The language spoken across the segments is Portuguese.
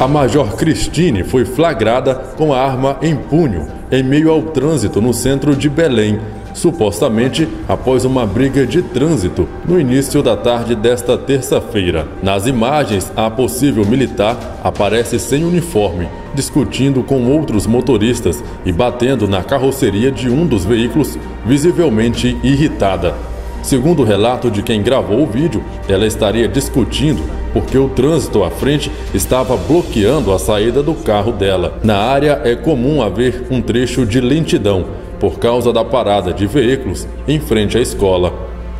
A Major Cristine foi flagrada com a arma em punho em meio ao trânsito no centro de Belém, supostamente após uma briga de trânsito no início da tarde desta terça-feira. Nas imagens, a possível militar aparece sem uniforme, discutindo com outros motoristas e batendo na carroceria de um dos veículos, visivelmente irritada. Segundo o relato de quem gravou o vídeo, ela estaria discutindo porque o trânsito à frente estava bloqueando a saída do carro dela. Na área é comum haver um trecho de lentidão por causa da parada de veículos em frente à escola.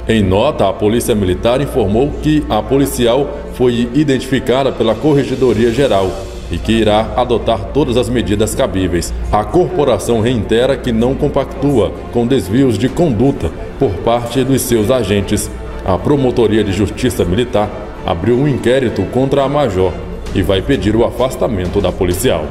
Em nota, a Polícia Militar informou que a policial foi identificada pela Corregedoria Geral e que irá adotar todas as medidas cabíveis. A corporação reitera que não compactua com desvios de conduta por parte dos seus agentes. A Promotoria de Justiça Militar abriu um inquérito contra a Major e vai pedir o afastamento da policial.